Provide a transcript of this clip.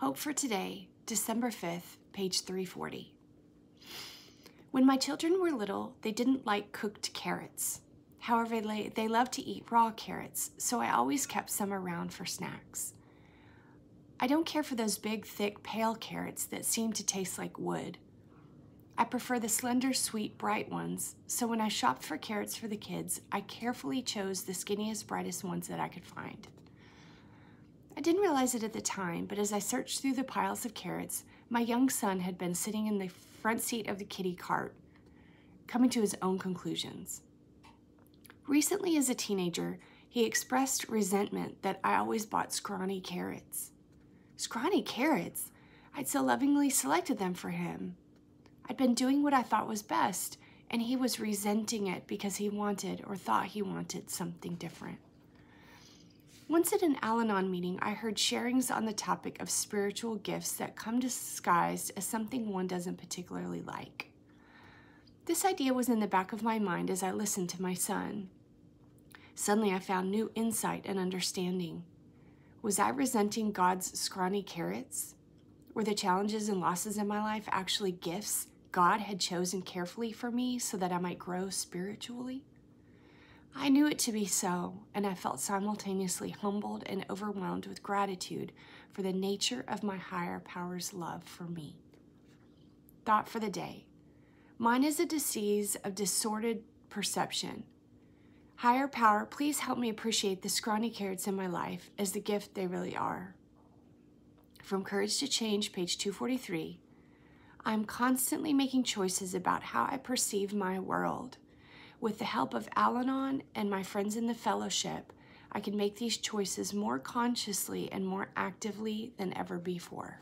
Hope for today, December 5th, page 340. When my children were little, they didn't like cooked carrots. However, they, they love to eat raw carrots, so I always kept some around for snacks. I don't care for those big, thick, pale carrots that seem to taste like wood. I prefer the slender, sweet, bright ones, so when I shopped for carrots for the kids, I carefully chose the skinniest, brightest ones that I could find. I didn't realize it at the time, but as I searched through the piles of carrots, my young son had been sitting in the front seat of the kitty cart, coming to his own conclusions. Recently, as a teenager, he expressed resentment that I always bought scrawny carrots. Scrawny carrots? I'd so lovingly selected them for him. I'd been doing what I thought was best, and he was resenting it because he wanted or thought he wanted something different. Once at an Al Anon meeting, I heard sharings on the topic of spiritual gifts that come disguised as something one doesn't particularly like. This idea was in the back of my mind as I listened to my son. Suddenly, I found new insight and understanding. Was I resenting God's scrawny carrots? Were the challenges and losses in my life actually gifts God had chosen carefully for me so that I might grow spiritually? I knew it to be so, and I felt simultaneously humbled and overwhelmed with gratitude for the nature of my higher power's love for me. Thought for the day Mine is a disease of disordered perception. Higher power, please help me appreciate the scrawny carrots in my life as the gift they really are. From Courage to Change, page 243. I'm constantly making choices about how I perceive my world. With the help of Al Anon and my friends in the fellowship, I can make these choices more consciously and more actively than ever before.